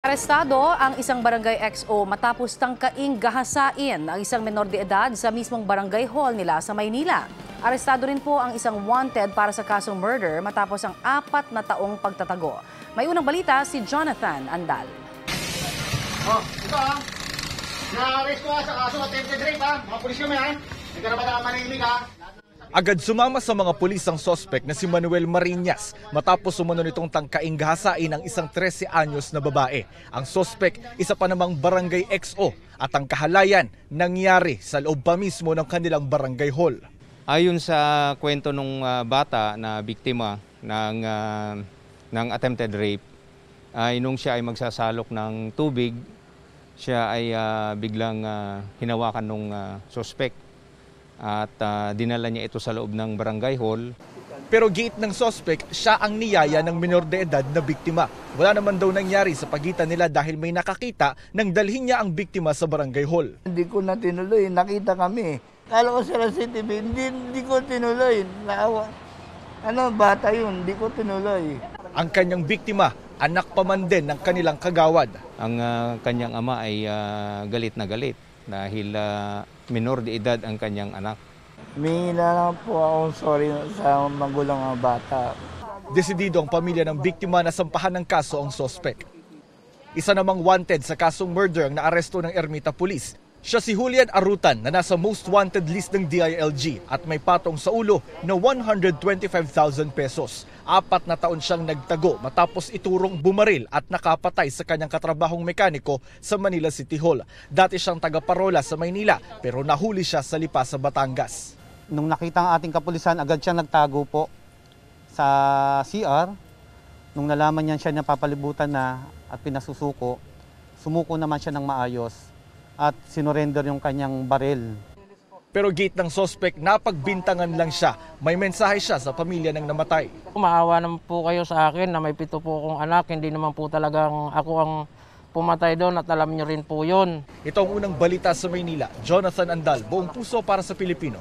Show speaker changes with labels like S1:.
S1: Arestado ang isang barangay XO matapos tangkaing gahasain ang isang menor de edad sa mismong barangay hall nila sa Maynila. Arestado rin po ang isang wanted para sa kasong murder matapos ang apat na taong pagtatago. May unang balita si Jonathan Andal.
S2: Oh, ito ah. Na-arrest ko sa kaso attempted rape ah. Mga pulis kami ah. Hindi ka na ba na manimig ah.
S3: Agad sumama sa mga pulis ang sospek na si Manuel Marinas matapos sumunod nitong tangkaing gahasain ang isang 13 anyos na babae. Ang sospek, isa pa namang barangay XO at ang kahalayan nangyari sa loob pa mismo ng kanilang barangay hall.
S4: Ayon sa kwento ng bata na biktima ng, ah, ng attempted rape, ay nung siya ay magsasalok ng tubig, siya ay ah, biglang ah, hinawakan ng suspect at ah, dinala niya ito sa loob ng barangay hall.
S3: Pero giit ng sospek, siya ang niyaya ng minor de edad na biktima. Wala naman daw nangyari sa pagitan nila dahil may nakakita nang dalhin niya ang biktima sa barangay hall.
S5: Hindi ko na tinuloy. Nakita kami. Kala ko sa CCTV, hindi, hindi ko tinuloy. Naawa. Ano, bata yun, hindi ko tinuloy.
S3: Ang kanyang biktima, anak pa man din ng kanilang kagawad.
S4: Ang ah, kanyang ama ay ah, galit na galit dahil ah, minor de edad ang kanyang anak.
S5: May na lang po akong sorry sa magulang ng bata.
S3: Desidido ang pamilya ng biktima na sampahan ng kaso ang sospek. Isa namang wanted sa kasong murder ang naaresto ng Ermita Police. Siya si Julian Arutan na nasa most wanted list ng DILG at may patong sa ulo na 125,000 pesos. Apat na taon siyang nagtago matapos iturong bumaril at nakapatay sa kanyang katrabahong mekaniko sa Manila City Hall. Dati siyang taga-parola sa Maynila pero nahuli siya sa lipa sa Batangas.
S6: Nung nakita ang ating kapulisan, agad siya nagtago po sa CR. Nung nalaman niya siya na papalibutan na at pinasusuko, sumuko naman siya ng maayos at sinurrender yung kanyang baril.
S3: Pero gate ng sospek, napagbintangan lang siya. May mensahe siya sa pamilya ng namatay.
S7: Maawa naman po kayo sa akin na may pito po akong anak. Hindi naman po talagang ako ang pumatay doon at alam niyo rin po yun.
S3: Ito ang unang balita sa Maynila. Jonathan Andal, buong puso para sa Pilipino.